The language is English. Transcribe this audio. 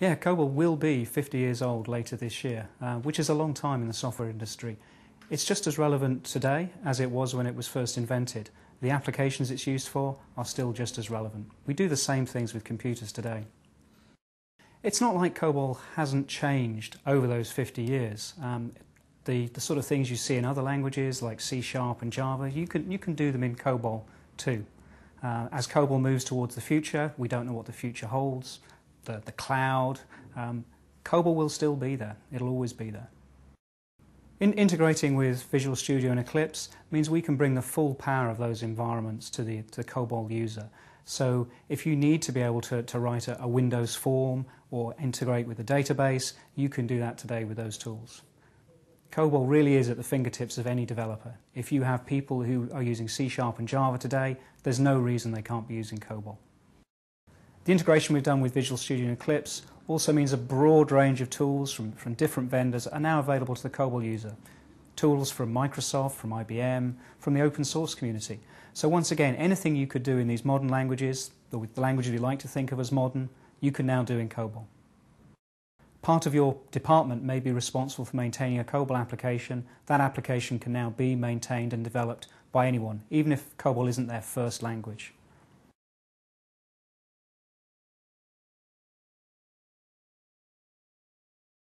Yeah, COBOL will be 50 years old later this year, uh, which is a long time in the software industry. It's just as relevant today as it was when it was first invented. The applications it's used for are still just as relevant. We do the same things with computers today. It's not like COBOL hasn't changed over those 50 years. Um, the, the sort of things you see in other languages like C Sharp and Java, you can, you can do them in COBOL too. Uh, as COBOL moves towards the future, we don't know what the future holds the, the cloud. Um, COBOL will still be there. It'll always be there. In integrating with Visual Studio and Eclipse means we can bring the full power of those environments to the, to the COBOL user. So if you need to be able to, to write a, a Windows form or integrate with a database, you can do that today with those tools. COBOL really is at the fingertips of any developer. If you have people who are using C Sharp and Java today, there's no reason they can't be using COBOL. The integration we've done with Visual Studio and Eclipse also means a broad range of tools from, from different vendors are now available to the COBOL user. Tools from Microsoft, from IBM, from the open source community. So once again, anything you could do in these modern languages, the, the languages you like to think of as modern, you can now do in COBOL. Part of your department may be responsible for maintaining a COBOL application. That application can now be maintained and developed by anyone, even if COBOL isn't their first language.